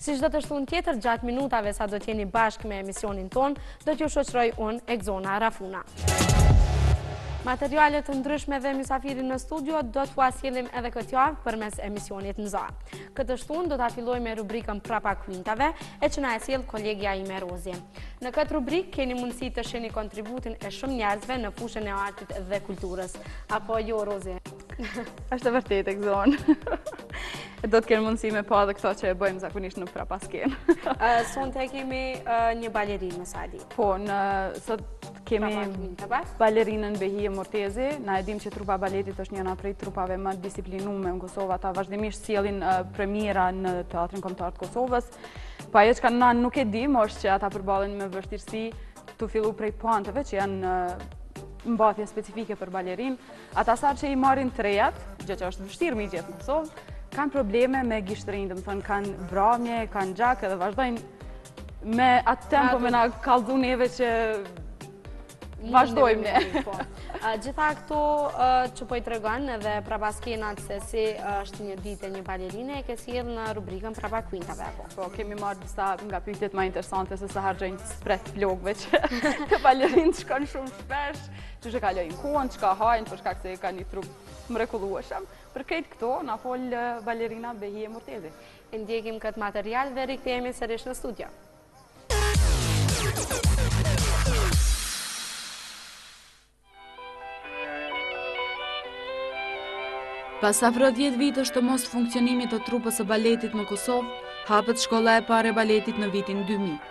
Si çdo të shtunë tjetër, gjatë minutave sa do t'jeni bashkë me emisionin tonë, do t'ju shoqëroj unë Egzona Rafuna. Materiale të ndryshme dhe misafirin në studio do t'ua sjellim edhe këtë javë përmes emisionit N'ZA. Këtë shtunë do ta filloj me rubrikën prapa kuintave e që na e sjell kolegia ime Rozi. Në këtë rubrikë keni mundësi të sheni kontributin e shumë njerëzve në fushën e artit dhe kulturës. Apo jo, Rozi? Ashtë e vërtetë Egzonë. Do të kenë mundësi me pa edhe këto që i bëjmë zakonisht në prapaskenë. Sonte kemi një balerinë me sa di. Po, ne sot kemi balerinën Behije Murtezi. Na e dimë që trupa e baletit është njëna prej trupave ma disiplinume në Kosovë. Ata vazhdimisht sjellin premiera në Teatrin Kombtar të Kosovës. Po ajo çka na nuk e dimë, është që ata përballen me vështirësi tu fillu prej poanteve që janë mbathje specifike për balerinë, Ata sa ç'i marrin të rejat, gjë që është vështirë m'i gjetë në Kosovë, kanë probleme me gishtërinj, domethënë, kanë vramje, kanë gjak, dhe vazhdojnë me atë tempo me na kallzu neve që vazhdojmë ne. Po. Gjithë këto që po i tregon edhe prapaskenat se si është një ditë e një balerine, e ke sjellë edhe në rubrikën prapa kuintave. Po, po kemi marrë disa nga pyjtet ma interesante se sa harxhojnë sprej flokëve që të balerinë të shkonë shumë shpesh. Qysh e kalojnë kohën, çka hajnë, për shkak se kanë një trup mrekullueshëm. Për krejt këto, na flet balerina Behije Murtezi. E ndjekim këtë material dhe rikthehemi sërish në studio. Pas afro 10 vitesh të mosfunksionimit të trupës së baletit në Kosovë, hapet shkolla e parë e baletit në vitin 2000.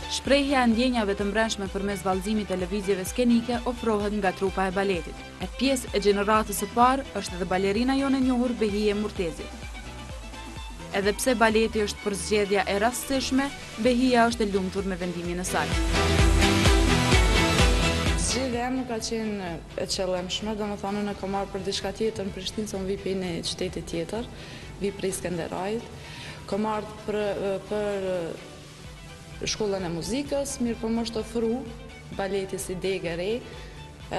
Shprehja e ndjenjave të mbrendshme përmes vallëzimit e lëvizjeve skenike ofrohet nga trupa e baletit. E pjesë e gjeneratës së parë është edhe balerina jonë e njohur Behije Murtezi. Edhe pse baleti është përzgjedhje e rastësishme, Behija është e lumtur me vendimin e saj. Zgjedhja nuk ka qenë e qëllimshme, domethonë unë kom ardhë për diçka tjetër në Prishtinë, se unë vij prej një qytetit tjetër, vij prej Skenderajt, kom ardhë për shkollën e muzikës, mirëpo më është ofru baleti si degë e re,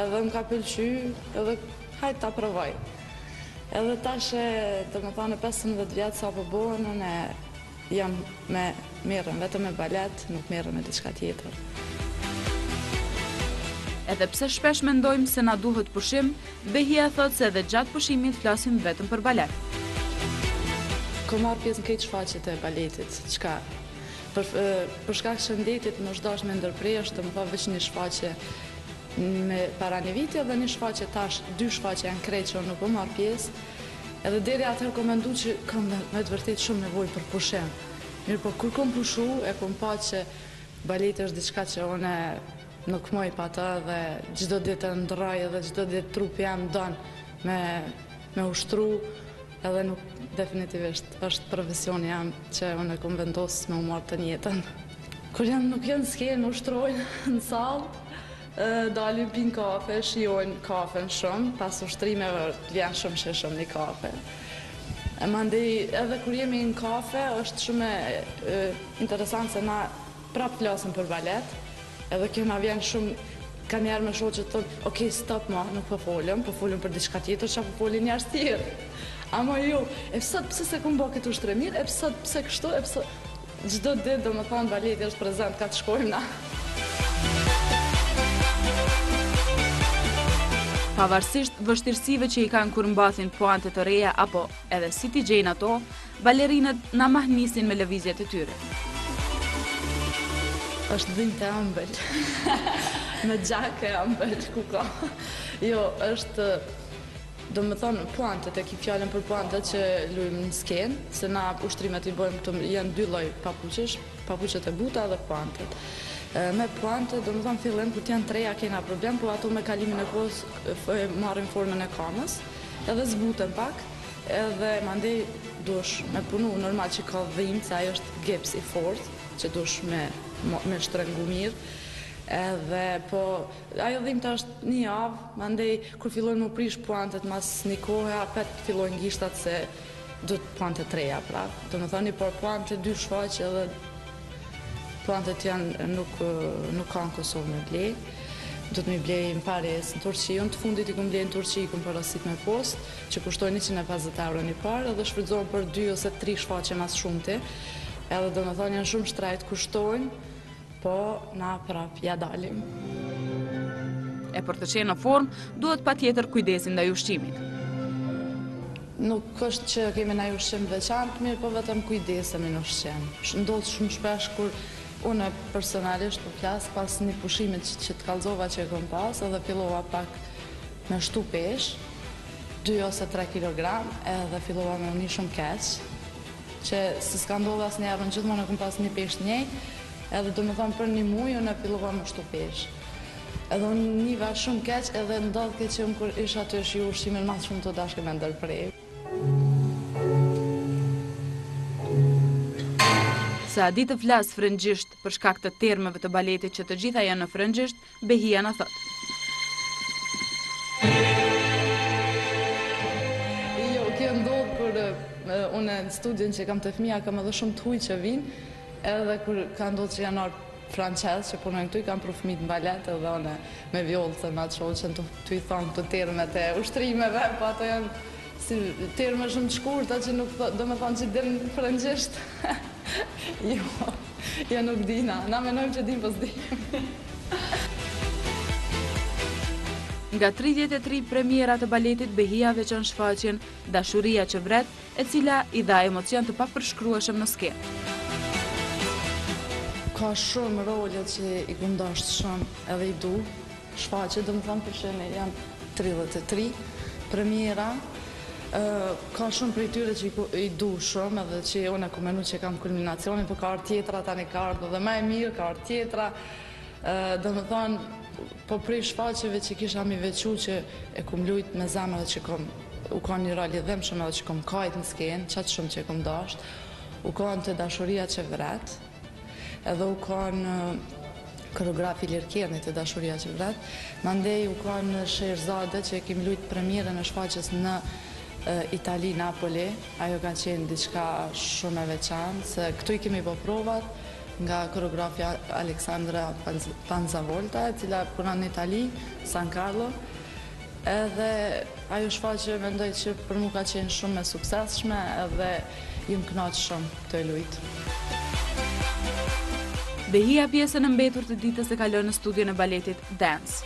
edhe më ka pëlqy, edhe hajt ta provoj. Edhe tash e, domethanë, 15 vjet sa po bohen, unë jam me, merrem vetëm me balet, nuk merrem me diçka tjetër. Edhe pse shpesh mendojmë se na duhet pushim, Behia thotë se edhe gjatë pushimit flasim vetëm për balet. Kam marrë pjesë në krejt shfaqjet e baletit, çka për shkak shëndetit më është dashtë me ndërprej, është domethonë veç një shfaqje me para një viti dhe një shfaqje tash, dy shfaqje janë krejt që nuk kom marrë pjesë, edhe deri atëherë kom mendu që kam me të vërtetë shumë nevojë për pushim. Mirëpo kur kom pushu e kom pa që baleti është diçka që unë Nuk muj pa të edhe çdo ditë e ëndërroj edhe çdo ditë trupi jem don me, me ushtru edhe nuk definitivisht është profesioni jem që unë e kom vendos me u marr të njëjtën. Kur jemi nuk jemi n'skenë ushtrojmë në sallë e dalim pijmë kafe shijojmë kafen shumë pas ushtrimeve të vjen shumë shumë shumë një kafe e mandej edhe kur jemi në kafe është shumë e interesant se na Prap flasim për balet, edhe kjo na vjen shumë kanjëherë me shoqet thomë, ok stop ma, nuk po folëm, po folëm për diçka tjetër, ça po folin njerëzt tjerë. Ama jo, e sot pse s'e kom bo këtë ushtrim mirë, e sot pse kështu, e pse çdo ditë domethën baleti është prezent kah shkojmë na. Pavarësisht vështirësive që i kanë kur mbathin puante të reja apo edhe si t'i gjejnë ato, Balerinët na mahnisin me lëvizjet e tyre. Është dhimbtë e ambël. Me gjak e ambël ku ka. Jo, është domethonë puantët, e ki fjallën për puantët që lujmë në skenë, se na ushtrimet i bojmë këtu, janë dy lloj papuqesh, papuqet e buta edhe puantët. Me puantët, domethonë n'fillim, kur janë t'reja kena problem, po ato me kalimin e kohës e marrin formën e kamës, edhe zbuten pak, Edhe mandej duhesh me punu, normal që ka dhimbë se ai është gips i fortë që duhesh me me shtrëngu mirë edhe po ajo dhimbta është një javë mandej kur fillojnë m'u prish puantet mas një kohe apet fillojnë gishtat se do puante të reja pra domethonë një palë puante dy shfaqje edhe puantet janë nuk nuk ka në Kosovë me ble duhet me i ble në Paris në Turqi unë të fundit i kom ble në Turqi i kom porosit me postë që kushtojnë njëqind e pesëdhjetë euro një palë edhe shfrytëzohen për dy ose tri shfaqje më s'shumti, edhe domethënë janë shumë shtrejtë, kushtojnë, po na prapë ja dalim. E për të qenë në formë, duhet patjetër kujdesi ndaj ushqimit. Nuk është që kemi naj ushqim t'veçantë, mirëpo vetëm kujdesemi në ushqim. Ndodh shumë shpesh kur unë personalisht po flas pas një pushimi që të kallzova që e kam pas edhe fillova pak Me shtu pesh, dy ose tre kilogram edhe fillova me u ni shumë keq, që s'ka ndodhë asnjëherë, unë gjithmonë e kom pas një peshë njejt, edhe domethonë për një muj, unë e fillova me shtu peshë. Edhe u niva shumë keq, edhe ndodh keq që unë kur isha tu e shiju ushqimin ma shumë u dashke me ndërpre. Se a di të flasë frëngjisht për shkak të termeve të baletit që të gjitha janë në frëngjisht, Behia na thotë. Jo, kjo ka ndodh kur unë në studion që kam te fëmija, kam edhe shumë të huj që vijnë, edhe kur ka ndodhë që janë ardh francezë që punojnë këtu, i kan pru fëmijët në balet edhe unë me Vjollcën, me shoqen, tu i thonë këto terme të ushtrimeve, po ato janë si terme shumë të shkurta që nuk domethonë që dimë frëngjisht. Jo. Jo nuk di na, na menojmë që dimë po s'dimë. Nga tridhjetë e tri premiera të baletit Behia veçon shfaqjen Dashuria që vret, e cila i dha emocion të papërshkrueshëm në skenë. Ka shumë role që i kum dasht shumë edhe i du. Shfaqje domethënë për shembull janë tridhjetë e tri premiera ka shumë prej tyre që i du shumë edhe që unë e kum menu që e kam kulminacionin po ka ardhë tjetra tani ka ardhë dhe ma e mirë ka ardhë tjetra domethënë po prej shfaqjeve që kisha me i veçu që e kum lujt me zemër dhe që kom u kon një rol i dhimbshëm edhe që kom kajt në skenë qatë shumë që e kom dashtë u kon te Dashuria që vret Edhe u kanë koreograf Ilir Kerni te Dashuria që vret, mandej u kanë Shehrezade që e kemi lujt premierën e shfaqjes në Itali, Napoli, ajo ka qenë diçka shumë e veçantë, se këtu i kemi bë provat nga koreografja Aleksandra Panzavolta, e cila punon në Itali, San Carlo, edhe Ajo shfaqje mendoj që për mu ka qenë shumë e suksesshme edhe jam kënaq shumë tu e lujt. Behia pjesën e mbetur të ditës e kalon në studion e baletit Dance.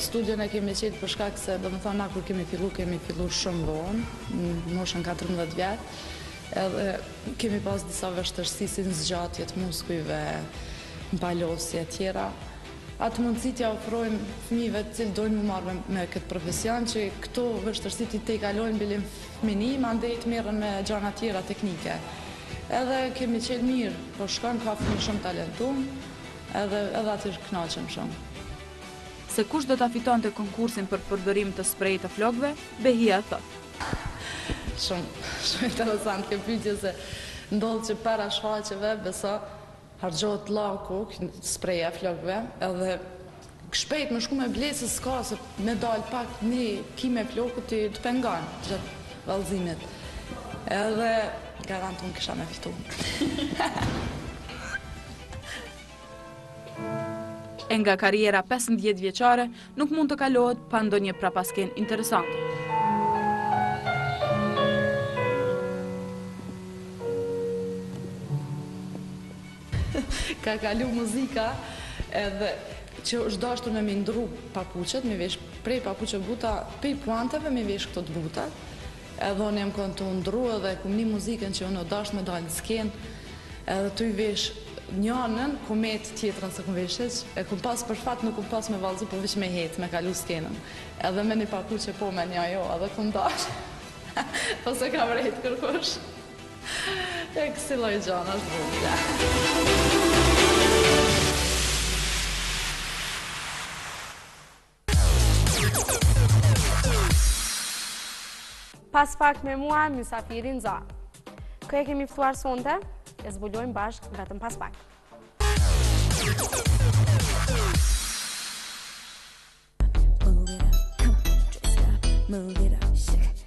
Studion e kemi çel për shkak se domethonë na kur kemi fillu, kemi fillu shumë vonë, në moshën 14 vjetë, edhe kemi pas disa vështërsi si në zgjatje t'muskujve, në palosje e tjera, Atë mundësi t'ia ofrojmë fëmijëve të cilët dojnë mu marrë me këtë profesion, që këto vështërsi t'i tejkalojnë n'fillim fmini, mandej të merren me gjana tjera teknike. Edhe kemi çelë mirë, po shkon, ka fëmijë shumë t'talentum, edhe edhe aty kënaqem shumë. Se kush do ta fitonte konkursin për përdorim të sprejit të flokëve, Behia thotë. Shumë, shumë interesant kjo pyetje se ndodh që para shfaqjeve, besa, Harxhohet llaku, spreja e flokëve, edhe shpejt me shku me ble se s'ka,, se me dalë pak ni kime flokut ti të pengan gjatë vallëzimit. Edhe garant unë kisha me fitu. E nga karriera pesëmbëdhjetë vjeçare, Nuk mund të kalohet pa ndonjë prapaskenë interesante. Ka kalu muzika edhe që është dasht me i ndrru papuqet, me vesh prej papuqe t'buta, pej puanteve me vesh këto të buta, Edhe unë jam kon tu ndrru edhe kum ni muzikën që unë o dasht me dalë në skenë edhe tu i vesh njanën kum met tjetrën s'e kum vesh hiq e kum pas për fat nuk kum pas me vallzu po veq me hec me kalu skenën edhe me ni papuqe po me nja jo edhe kum dalë po s'e ka vrejt kërkush e kësi lloj gjanash t'vogla. Pas pak me mua, mysafiri n'Za. Kë e kemi ftuar sonte, e zbulojmë bashkë vetëm pas pak. Move it up, come on, just stop, move it up.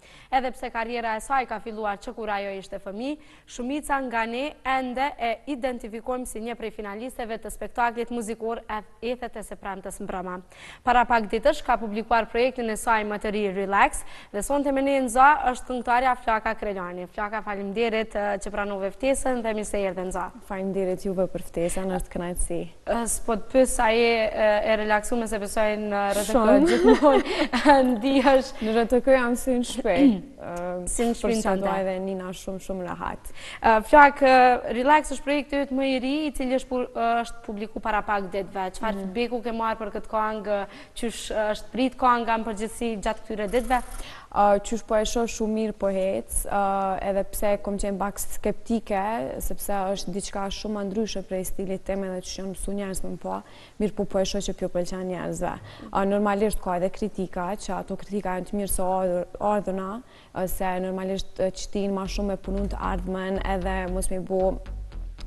Edhe pse karriera e saj ka filluar që kur ajo ishte fëmijë, shumica nga ne ende e identifikojmë si një prej finalisteve të spektaklit muzikor Ethet e së premtes mbrëma. Para pak ditësh ka publikuar projektin e saj më të ri Relax dhe sonte me ne në Za është këngëtarja Flaka Krelani. Flaka faleminderit që pranove ftesën dhe mirë se erdhe në Za. Faleminderit juve për ftesën, është kënaqësi. S'po të pyes sa je e relaksuar se besoj në RTK gjithmonë ndihesh. Në RTK jam si në shpi. Si në shpinë tënde. Por edhe Nina shumë shumë rahat. Flakë, Relax është projekti yt më i ri, i cili është publiku para pak ditëve. Çfarë feedbacku ke marrë për këtë këngë? Qysh është prit kanga në përgjithësi gjatë këtyre ditëve? Qysh po e shoh shumë mirë po hec, edhe pse kom qenë pak skeptike, sepse është diçka shumë ma ndryshe prej stilit tem edhe që janë mësu njerëzt me m'pa, mirëpo po e shoh që po ju pëlqen njerëzve. Normalisht ka edhe kritika, që ato kritika janë të mirëseardhuna, se normalisht t'shtin ma shumë me punu n'të ardhmen edhe mos me bo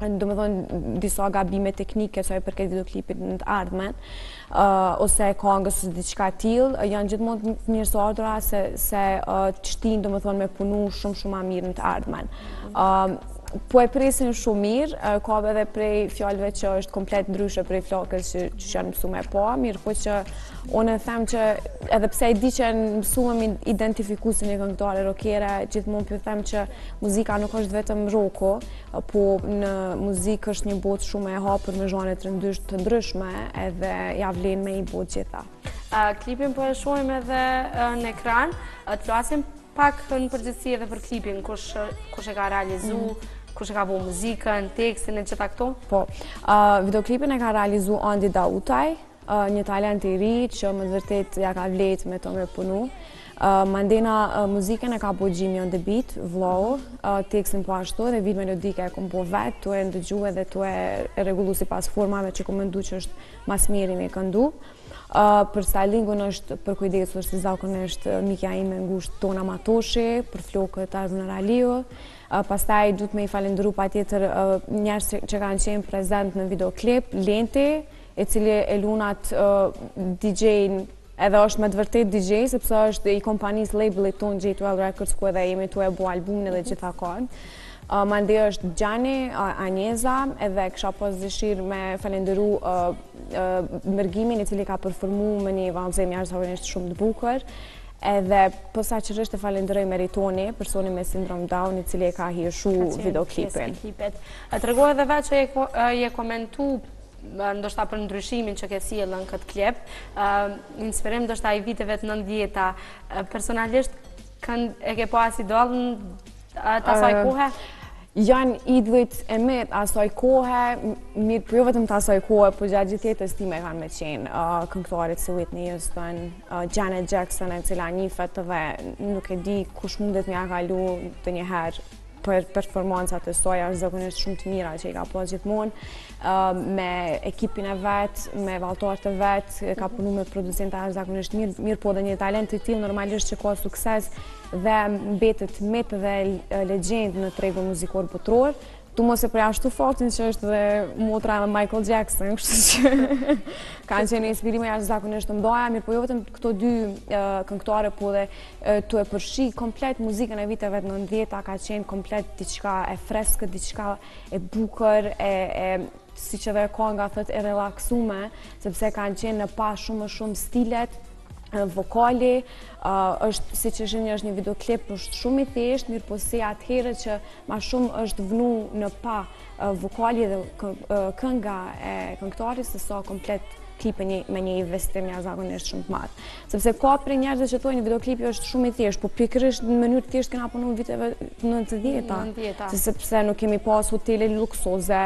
domethonë disa gabime teknike sa i përket videoklipit në të ardhmen ose kangës ose diçka t'tillë janë gjithmonë të mirëseardhura se, se uh, t'shtin domethonë me punu shumë shumë ma mirë në të ardhmen po e presin shumë mirë ka edhe prej fjalëve që është komplet ndryshe prej Flakës që, që janë mësu me pa mirëpo që Unë e them që edhe pse e di që janë mësu me m'identifiku si një këngëtare rokere, gjithmonë po them që muzika nuk është vetëm roku, po muzika është një botë shumë e hapur me zhanre të ndrysh të ndryshme edhe ia vlen me i bo të gjitha. Klipin po e shohim edhe në ekran, të flasim pak në përgjithësi edhe për klipin, kush e ka realizu, mhm kush e ka bo muzikën, tekstin e gjitha këto? Po, videoklipin e ka realizu Andi Dautaj, Një talent i ri që me të vërtetë ia ka vlejt me të me punu. Mandej muzikën e ka bo Jimmy on the beat, vlau, tekstin po ashtu dhe vijat melodike i kom bo vetë, tu e ndëgju edhe tu e rregullu sipas formave që kom mendu që është ma së miri me këndu. Për stylingun është përkujdesur si zakonisht mikja ime e ngushtë Tona Matoshi, për flokët Arzën Raliu, pastaj dojta me i falënderu patjetër njerëzit që kanë qenë prezent në videoklip, Lenti, i cili e lun atë DJ-në edhe është me të vërtetë DJ, sepse është i kompanisë label-it tonë J12 Records, ku edhe jemi tu e bo albumin edhe të gjitha kongët. Mandej është Gjani, Anjeza, edhe kisha pas dëshirë me falënderu Mërgimin i cili ka përformu me një vallëzim jashtëzakonisht shumë të bukër, edhe posaçërisht të falënderoj Meritonin, personin me sindrom Down, i cili e ka hijeshu videoklipin. Tregove edhe vetë që je komentu ndoshta për ndryshimin që ke sjellë në këtë klip. Inspirim ndoshta i viteve të nëntëdhjeta. Personalisht, kënd e ke pas idol ti të asaj kohë? Janë idhujt e mi të asaj kohë, mirëpo jo vetëm të asaj kohë, po gjatë gjithë jetës time kanë me qenë. Këngëtaret si Whitney Houston, Janet Jackson e cila njëfarë dhe nuk e di kush mundet me ia kalu ndonjëherë për performancat e saj jashtëzakonisht shumë të mira që i ka pas gjithmonë ehm, me ekipin e vet, me valltarët e vet, ka punu me producenta jashtëzakonisht të mirë, mirëpo dhe një talent i tillë normalisht që ka sukses dhe mbetet mit dhe legjendë në tregun muzikor botëror. Tu mos e përjashtu faktin që është dhe motra e Michael Jackson, kështu që kanë qenë inspirime jashtëzakonisht të mdhaja, mirëpo jo vetëm këto dy këngëtare, po dhe Tu e përfshi komplet muzikën e viteve të nëntëdhjeta ka qenë komplet diçka e freskët, diçka e bukur, e siç edhe kanga thotë e relaksume, sepse kanë qenë në pah shumë më shumë stilet, vokali, është siç e shihni është një videoklip, është shumë i thjeshtë, mirëpo si atëherë që ma shumë është vnu në pah, Vokali dhe kënga e këngëtarit se sa komplet klipi, me një investim një zakonisht shumë të madh. Sepse ka prej njerëzve që thojnë videoklipi është shumë i thjesht, po pikërisht në mënyrë të thjesht kena punu në viteve nëntëdhjeta. Sepse nuk kemi pas hotele luksoze,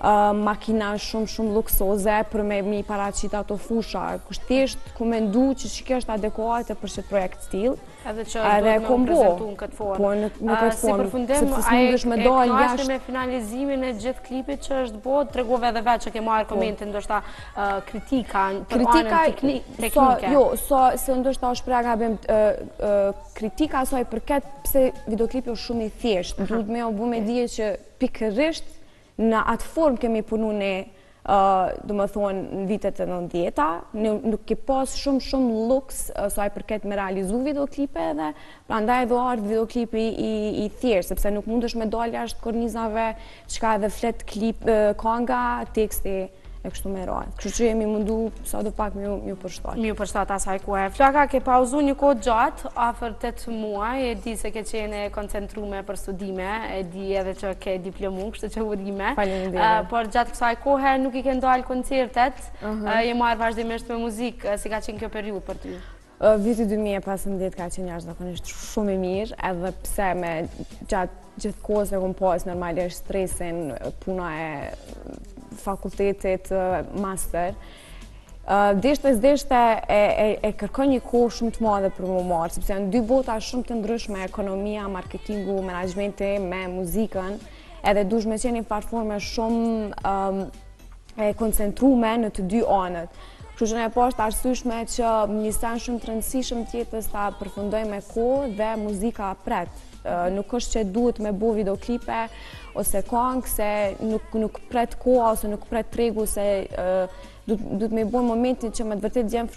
makina shumë shumë luksoze për me mi paraqit ato fusha. Kështu thjesht kom mendu që kjo është adekuate për qet projekt stil. Edhe që do të me prezentu në këtë formë. Po, në këtë formë. Si përfundim, a e knaqt me finalizimin e gjithë klipit që është bo, tregove edhe vetë që ke marrë po. komente, ndoshta kritika, për anën teknike. Jo, se ndoshta është pra gabim kritika, sa i përket pse videoklipi është shumë i thjeshtë. Duhet me u bo me dije që pikërisht në atë formë kemi punu në domethënë në vitet e nëntëdhjeta, nuk ke pas shumë shumë luks sa i përket me realizu videoklipe edhe, prandaj edhe ardh videoklipi i thjeshtë, sepse nuk mundesh me dalë jashtë kornizave çka edhe flet klip, kanga, teksti e kështu me radhë. Kështu që jemi mundu sado pak me ju përshtat. Me ju përshtat asaj kohe. Flaka ke pauzu një kohë gjatë, afër tetë muaj, e di se ke qenë e koncentrume për studime, e di edhe që ke diplomu, kështu që urime. Faleminderit. Por gjatë kësaj kohe nuk i ke ndalë koncertet, je marrë vazhdimisht me muzikë, si ka qenë kjo periudhë për ty? Viti 2015 ka qenë jashtëzakonisht shumë i mirë, edhe pse me gjatë gjithë kohës e kom pas normalisht stresin puna e fakultetit master, Deshte s'deshte e kërkon një kohë shumë të madhe për m'u marrë, sepse janë dy bota shumë të ndryshme, ekonomia, marketingu, menaxhmenti me muzikën, edhe duhesh me qenë njëfarë forme shumë e koncentrume në të dy anët. Kështu që e pashë t'arsyshme që një sen shumë të rëndësishëm të jetës ta përfundoj me kohë dhe muzika pret. Nuk është që duhet me bo videoklipe ose kongë se nuk pret koha ose nuk pret tregu se duhet me bo në momentin që me të vërtetë vjen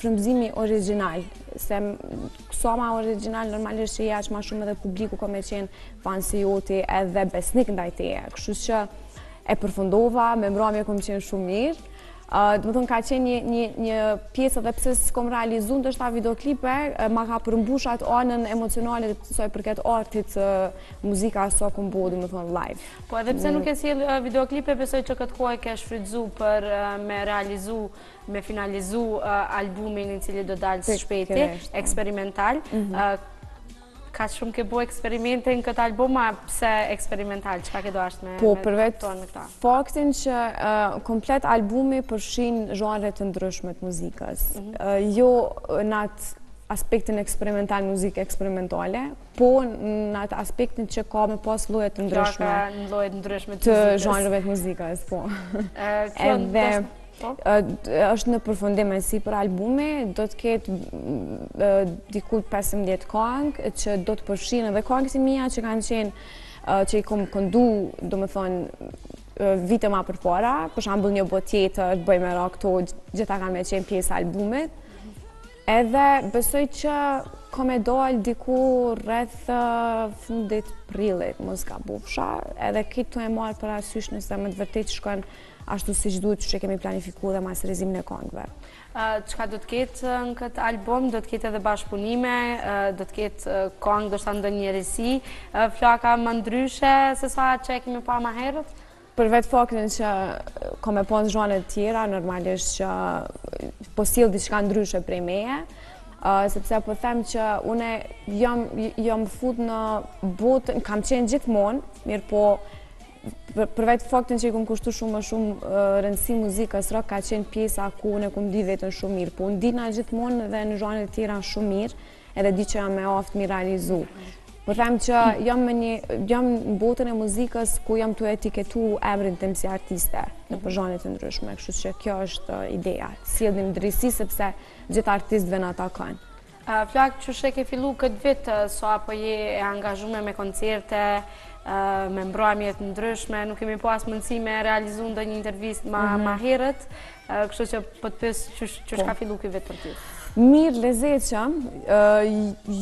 frymëzimi origjinal. Se sa ma origjinal normalisht që aq ma shumë edhe publiku ka me qenë fansi joti edhe besnik ndaj teje. Kështu që e përfundova, me mbramje kom qenë shumë mirë. Domethënë ka qenë një pjesë edhe pse s'kom realizu ndoshta videoklipe, ma ka përmbush atë anën emocionale sa i përket artit, muzika sa kom bo, domethënë live. Po edhe pse nuk ke sjell videoklipe, besoj që këtë kohë e ke shfrytëzu për me realizu, me finalizu albumin i cili do dalë së shpejti, eksperimental. Ka shumë ke bo eksperimente në këtë album, a pse eksperimental, çka ke dashtë me thonë në këta? Po, faktin që komplet albumi përshin zhanre të ndryshme të muzikës. Mhm. Jo në atë aspektin eksperimental, muzikë eksperimentale, po në atë aspektin që ka me pas lloje të ndryshme. Kjo ka lloje të ndryshme të muzikës. Të zhanrëve të muzikës, po. Kjo në Po. është në përfundim e sipër albumi, do të ketë diku 15 kongë, që do të përfshihen dhe kongë t'mija që kanë qenë, që i kom këndu, domethonë, vite ma përpara, për shembull Një botë tjetër, Të bëjmë rock këto, gjitha kanë me qenë pjesë e albumit, edhe besoj që ka me dalë diku rreth fundit prillit, mos gabofsha, edhe kit tu e marrë parasysh nëse me të vërtetë shkon, ashtu siç duhet qysh e kemi planifiku dhe masterizimin e kongve. Çka do të ketë në këtë album, do të ketë edhe bashkëpunime, do të ketë kongë, ndoshta ndonjë risi, Flaka më ndryshe, sesa që e kemi pa ma herët? Për vetë faktin që ka me pas zhanre të tjera, normalisht që po sjell diçka ndryshe prej meje, sepse po them që une jam fut në botën, kam qenë gjithmonë, mirëpo Për vetë faktin që i kom kushtu shumë më shumë rëndësi muzikës, rock ka qenë pjesa ku unë e kom ndi veten shumë mirë, po unë ndihna gjithmonë dhe në zhanret tjera shumë mirë, edhe di që jam e aftë m'i realizu. Por po them që jam me një, jam në botën e muzikës ku jam tu etiketu emrin tem si artiste nëpër zhanre të ndryshme, kështu që kjo është uh, ideja. Sjellim risi, sepse gjithë artistëve na takon. Flakë, qysh e ke fillu këtë vit, sa po je e angazhume me koncerte, me mbrëmje të ndryshme, nuk kemi pas mundësi me realizu ndonjë intervistë ma mhm. herët, kështu që po të pys qysh po. ka fillu ky vit për ty. Mirë, lezetshëm,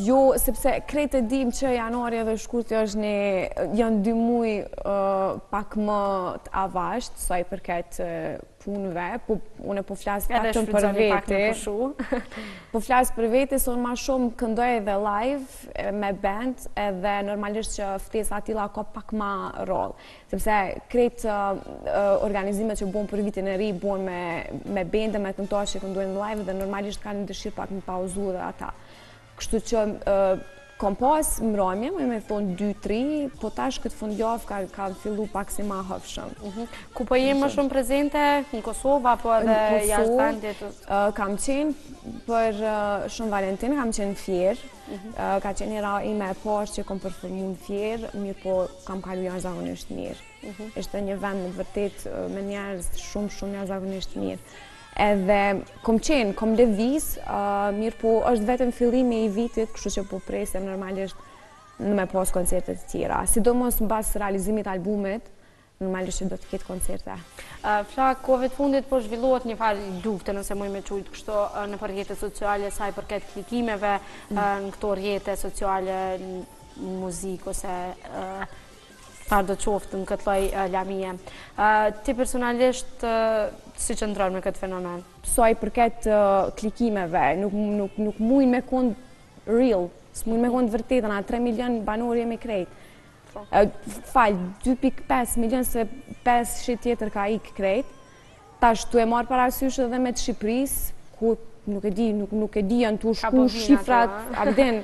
jo, sepse krejt e dim që janari edhe shkurti është një, janë dy muj pak më të avashtë, sa i përket punëve, po unë po flas pak për vete. Po flas për vete se unë më shumë këndoj edhe live me band, edhe normalisht që ftesa të tilla ka pak ma rrallë, sepse krejt organizimet që bohen për Vitin e Ri bohen me me bende, me këngëtarë që këndojnë live dhe normalisht kanë dëshirë pak me pauzu dhe ata. Kështu që kom pas mbrëmje, domethonë 2-3, po tash këtë fundjavë ka, ka fillu pak si ma hovshëm. Mhm. Ku po je më shumë prezente, në Kosovë, apo edhe jashtë vendit? Kam qenë për Shën Valentin, kam qenë në Fier, mhm. ka qenë hera ime e parë që kom përformu në Fier, mirëpo kam kalu jashtëzakonisht mirë. Mhm. Ishte një vend me të vërtetë me njerëz shumë, shumë jashtëzakonisht të mirë. Edhe kom qenë, kom lëviz, mirë po është vetëm fillimi i vitit, kështu që po presem normalisht edhe me pas koncerte të tjera. Sidomos mbas realizimit të albumit, normalisht që do të ketë koncerte. Flaka, kohëve të fundit po zhvillohet njëfarë lufte, nëse muj me e qujtë kështu, nëpër rrjetet sociale, sa i përket klikimeve, në këto rrjetet sociale, në muzikë, ose Çfarëdo qoftë në këtë lloj lëmie. Ti personalisht si qëndron me këtë fenomen? Sa i përket klikimeve, nuk mujnë me kanë reale, s'mujnë me kanë të vërteta, a 3 milion banorë jemi krejt. Po. Fal, 2.5 milion se 5 shi tjetër ka ikë krejt, tash tu e marrë parasysh edhe me të Shqipërisë, ku nuk e di, nuk e di janë tu shku shifrat, abden,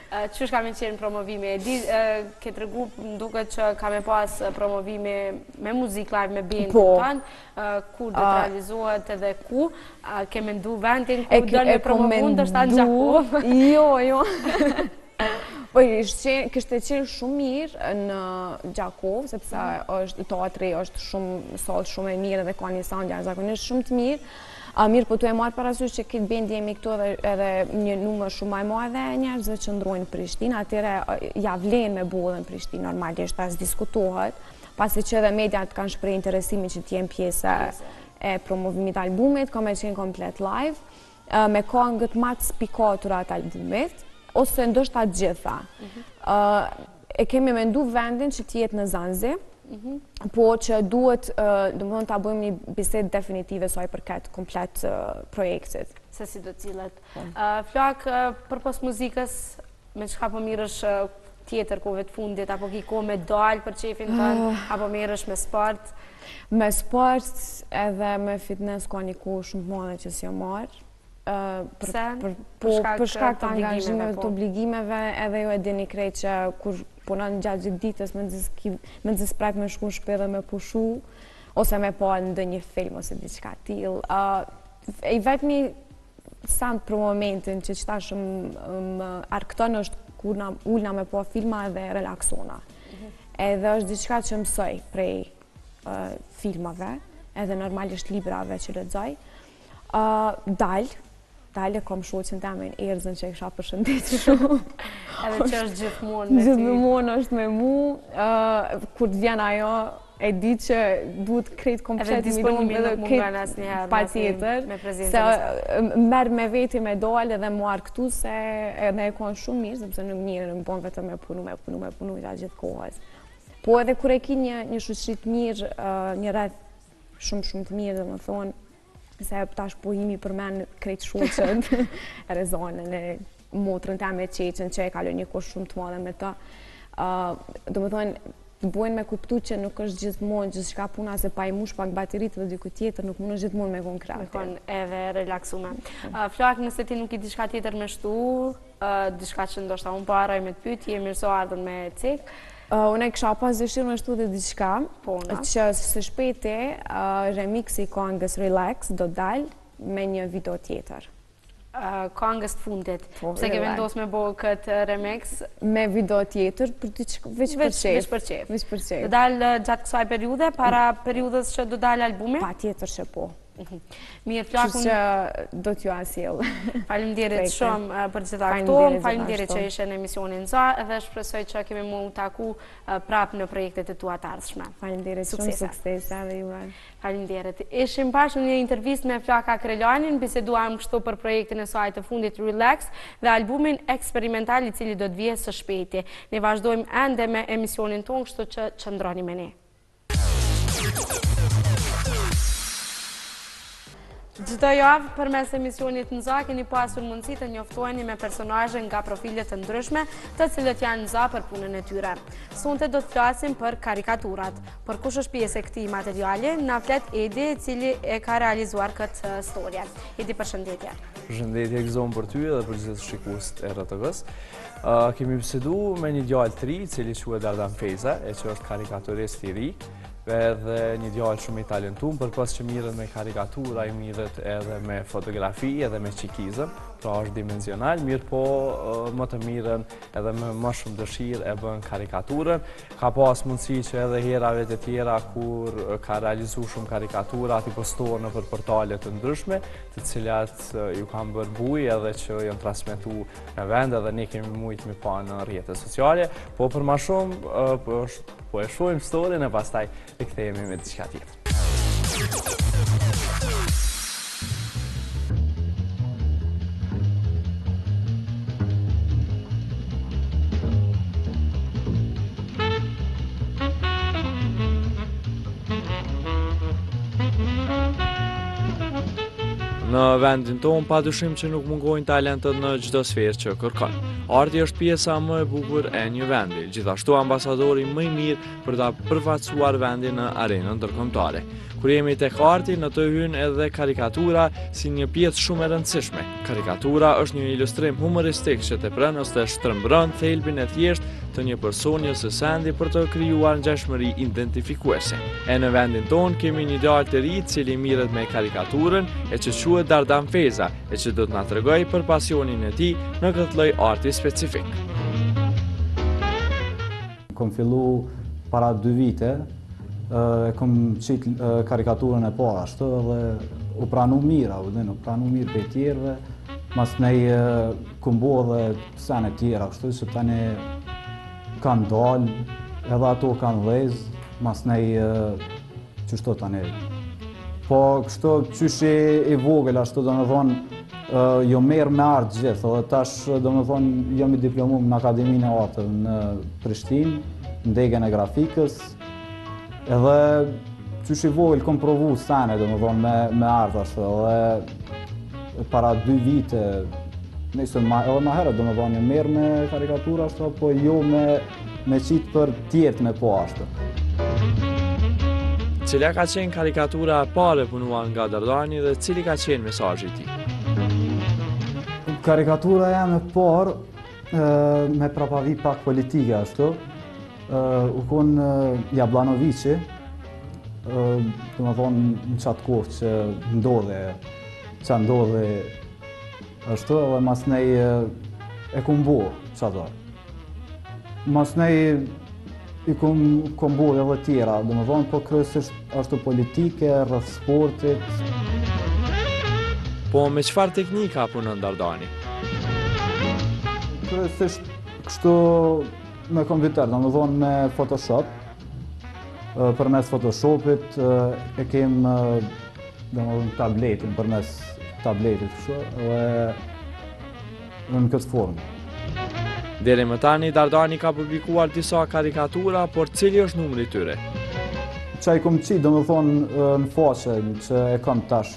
Qysh ka me qenë promovimi? E di, ke tregu, më duket që ka me pas promovimi me muzikë live, me band, po, tan, kur do të realizohet edhe ku, ke mendu vendin ku do me promovu, ndoshta në Gjakovë. Jo, jo. Po, kishte qenë shumë mirë në Gjakovë, sepse mhm. është, teatri është shumë, sallë shumë e mirë dhe ka një sound jashtëzakonisht shumë të mirë. A mirëpo duke e marrë parasysh që krejt bendi jemi këtu edhe edhe një numër shumë më i madh i njerëzve qëndrojnë në Prishtinë, atëherë ia vlen me bo edhe në Prishtinë normalisht s'diskutohet, pasi që edhe mediat kanë shprehë interesimin që të jenë pjesë e promovimit të albumit, ka me qenë komplet live, me këngët më të spikatura të albumit, ose ndoshta të gjitha. Mhm. E kemi mendu vendin që të jetë në Zanzi, po që duhet, do më thonë, ta bëjmë një bisedë definitive sa i përket komplet projektit. Se si do sillet. Po. Flakë, përpos muzikës, me çka po merresh tjetër kohëve të fundit, a po ki kohë me dalë për qefin tënd, a po merresh me sport? Me sport edhe me fitness ka një kohë shumë të madhe që s'jom marrë. Pse? Po, për shkak të angazhimeve, të po. obligimeve, edhe ju e dini krejt që kur punon gjatë gjithë ditës, mezi s'pret me shku në shpi dhe me pushu, ose me pa ndonjë film, ose diçka të tillë. I vetëmi send për momentin që qetash shumë më argëton është kur ulna me pa filma edhe relaksona. Mhm. Edhe është diçka që mësoj prej filmave, edhe normalisht librave që lexoj. Dal, dal e kom shoqen teme, Erzën që e kisha përshëndet shumë. Edhe që është gjithmonë me ti. Gjithmonë është me mu, kur të vjen ajo, e di që duhet krejt komplet me ndërru edhe krejt patjetër, se më merr me veti me dalë edhe me ardh këtu, se edhe e kalojmë shumë mirë, sepse nuk bon vetëm me punu, me punu, me punu, gjatë gjithë kohës. Po edhe kur e ki një shoqni të mirë, një rreth Shumë shumë të mirë dhe domethënë, se tash po i përmen krejt shoqet, Rezonën e motrën teme Qeqen që e kaloj një kohë shumë të madhe me ta. Uh, domethënë, të bojnë me kuptu që nuk është gjithmonë gjithçka puna se pa i mush pak baterit dhe diku tjetër nuk mundesh gjithmonë me kon kreativ. Nuk edhe relaksu. Uh, Flakë nëse ti ke diçka tjetër me shtu, diçka që ndoshta unë po harroj me të pyt, je mirë se ardhun me cek. Unë e kisha pas dëshirë me shtu dhe diçka, po, që së shpejti remix i kangës Relax do dalë me një video tjetër. Kangës të fundit, po, pse ke vendos me bo këtë remix? Me video tjetër, për të që veç për qef. Veç për qef. Veç për qef. Do dalë gjatë kësaj periudhe, para periudhës që do dalë albumi? Patjetër që po. Mirë, Flakë... Kështu që do t'ju a sjell. Faleminderit shumë për gjitha këto, faleminderit që ishe në emisionin N'za, edhe shpresoj që kemi mu taku prap në projekte të tua të ardhshme. Faleminderit shumë suksese dhe juve. Faleminderit. Ishim bashkë në intervistë me Flaka Krelanin, biseduam kështu për projektin e saj të fundit Relax dhe albumin eksperimental i cili do të vijë së shpejti. Ne vazhdojmë ende me emisionin ton, kështu që qëndroni me ne. Çdo javë, përmes emisionit N'za, keni pasur mundësi të njoftoheni me personazhe nga profile të ndryshme, të cilët janë n'za për punën e tyre. Sonte do të flasim për karikaturat. Por kush është pjesë e këtij materiali, na flet Edi, i cili e ka realizuar këtë uh, storje. Edi, përshëndetje. Përshëndetje, Egzona, për ty edhe për gjithë shikuesit e RTK-së. Kemi bisedu me një djalë të ri, i cili quhet Dardan Fejza, e që është karikaturist i ri, edhe një djalë shumë i talentum, përpos që mirret me karikatura, ai mirret edhe me fotografi, edhe me çiklizëm, pra është dimensional, mirëpo më të mirën edhe me më shumë dëshirë e bën karikaturën. Ka pas mundësi që edhe herave të tjera, kur ka realizu shumë karikatura, ai t'i postojë nëpër portale të ndryshme, të cilat i kanë bërë bujë edhe që janë transmetu në vend edhe ne kemi mujtë me i pa në rrjetet sociale, po për ma shumë, po, po e shohim storjen e pastaj kthehemi me diçka tjetër. Në vendin tonë, pa dyshim që nuk mungojnë talentet në çdo sferë që kërkon. Arti është pjesa më e bukur e një vendi, gjithashtu ambasadori më i mirë për ta përfaqësuar vendin në arenën ndërkombëtare. Kur jemi tek arti, në të hyn edhe karikatura si një pjesë shumë e rëndësishme. Karikatura është një ilustrim humoristik që tepron ose shtrembëron thelbin e thjeshtë të një personi ose sendi për të krijuar ngjashmëri identifikuese. E në vendin tonë kemi një djalë të ri i cili merret me karikaturën e që quhet Dardan Feza e që do të na tregojë për pasionin e tij në këtë lloj arti specifik. Kom fillu para dy vite, e kom qit karikaturën e parë ashtu edhe u pranu mirë, edhe u pranu mirë prej tjerëve, masnej kom bo edhe sene tjera, kështu që tani kanë dalë, edhe ato kanë lezë, masnej qeshtu tani. Po kështu qysh i vogël ashtu domethonë, Jom marrë me art gjithë, edhe tash domethonë jam i diplomum në Akademinë e Arteve në Prishtinë, në degen e grafikës, edhe qysh i vogël kom provu sene domethonë me, me art ashtu, edhe para dy vite, nëse ma, edhe ma herët domethonë jam marrë me karikatura ashtu, po jo me Me qitë për tjerët me pa ashtu. Cila ka qenë karikatura e parë e punuar nga Dardani dhe cili ka qenë mesazhi i tij? Karikatura jem e parë me prapavi pak politike ashtu, u konë Jablanovici, domethonë në qatë kohë që ndodhi, çka ndodhi ashtu, dhe masnej e kom bo, që Masnej i kom, kom bo edhe tjera, domethonë, po kryesisht ashtu politike, rreth sportit. Po me çfarë teknika punon Dardani? Kryesisht kështu me kompjuter, domethonë me Photoshop, përmes Photoshopit e kem domethonë tabletin, përmes tabletit, kështu, dhe në këtë formë. Deri më tani, Dardani ka publikuar disa karikatura, por cili është numri i tyre? Çka i kom qit, domethonë në faqe, që e kam tash,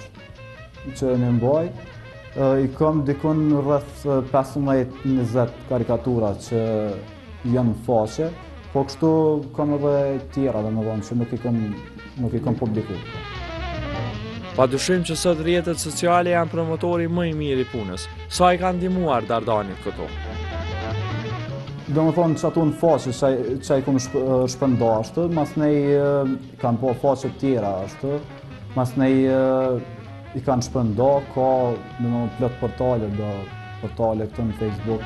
që e mbaj, i kom dikun rreth 15-20 karikatura që janë në faqe, po kështu kam edhe tjera, domethonë, që nuk i kom Nuk i kam publiku. Padyshim që sot rrjetet sociale janë promotori më i mirë i punës. Sa i kanë ndihmuar Dardanit këto? Domethonë qatu në faqe që i kom shpërnda ashtu, masnej kanë pa faqet tjera ashtu, masnej I kanë shpërnda, ka në plot portale, do portale këtu në Facebook.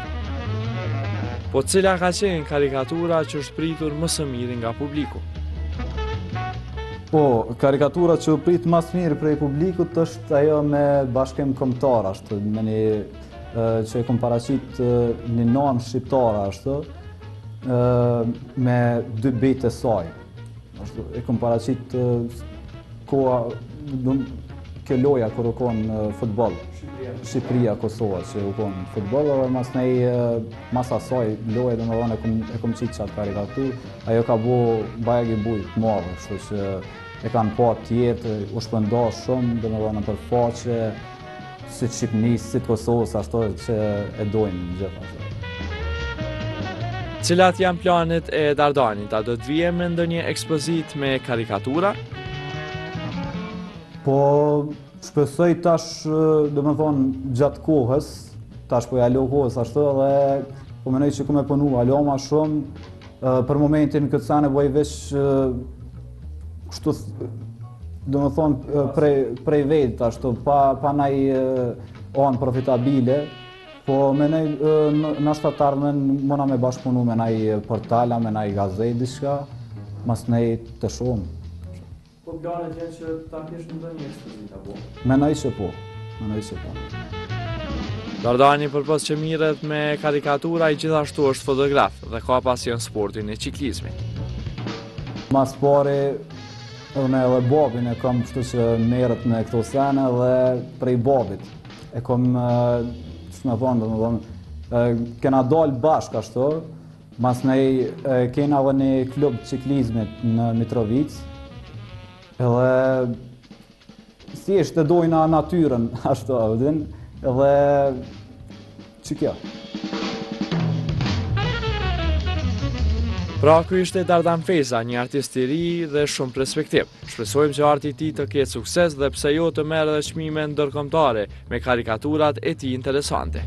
Po cila ka qenë karikatura që është pritur më së miri nga publiku? Po, karikatura që u prit ma së miri prej publikut është ajo me bashkim kombëtar ashtu, me që e kom paraqit një nonë shqiptare ashtu, me dy bijtë e saj. E kom paraqit koha, kjo loja kur u konë futboll, Shqipëria, Kosova, që u konë futboll, dhe masnej, mas asaj loje domethonë e kom qit qat karikaturë, ajo ka bo bajegi bujë të madhe, kshtu që e kanë pa tjetër, u shpënda shumë, domethonë për faqe, Si Shqipënisë, si Kosovës, ashtu që e dojnë në gjithë në gjithë. Cilat janë planet e Dardanit, a do të vijë me ndonjë ekspozitë me karikatura? Po, shpresoj tash, domethonë, gjatë kohës, tash po ia lo kohës ashtu, edhe po menoj që kom me punu hala ma shumë, Për momentin këto sene i boj veç kështu domethonë prej, prej vetë ashtu pa, pa naj anë profitabile po menoj edhe në të ardhmen muna me bashkëpunu me naj portal a me naj gazetë diçka masnej të shumë Po planet janë që ta kesh ndonjë ekspozitë apo? Mendoj se po. Mendoj se po. Dardani përpos që merret me karikatura ai gjithashtu është fotograf dhe ka pasion sportin e çiklizmit. Ma s'pari, unë edhe babin e kam kështu që merret me këto sene dhe prej babit e kam, si me thonë, domethonë, kena dalë bashkë ashtu, Masnej kena edhe një klub të çiklizmit në Mitrovicë, edhe si është e dojna natyrën, ashtu avdin, edhe qikjo. Pra, ky ishte Dardan Fejza, një artist i ri dhe shumë perspektiv. Shpresojmë që arti i tij të ketë sukses dhe pse jo të merr edhe çmime ndërkombëtare, Me karikaturat e tij interesante.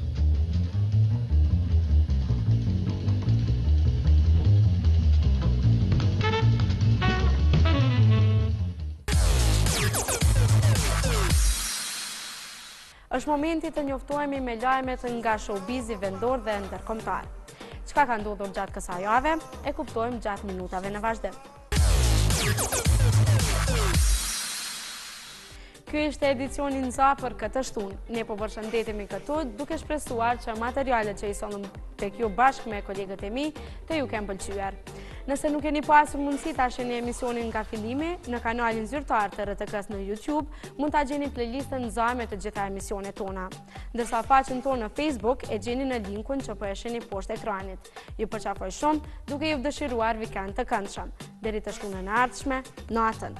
Është momenti të njoftohemi me lajmet nga showbizi vendor dhe ndërkombëtar. Çka ka ndodhur gjatë kësaj jave, e kuptojmë gjatë minutave në vazhdim. Ky ishte edicioni Nxa për këtë shtunë. Ne po përshëndetemi këtu, duke shpresuar që materialet që i sollëm te ju bashkë me kolegët e mi, të ju kenë pëlqyer. Nëse nuk keni pasur mundësi ta shihni emisionin nga fillimi, në kanalin zyrtar të RTK-së në YouTube, mund ta gjeni playlistën Nxa me të gjitha emisionet tona. Ndërsa faqen tonë në Facebook, e gjeni në linkun që po e shihni poshtë ekranit. Ju përqafoj shumë, duke ju dëshiruar vikend të këndshëm. Deri të shtunën e ardhshme, natën.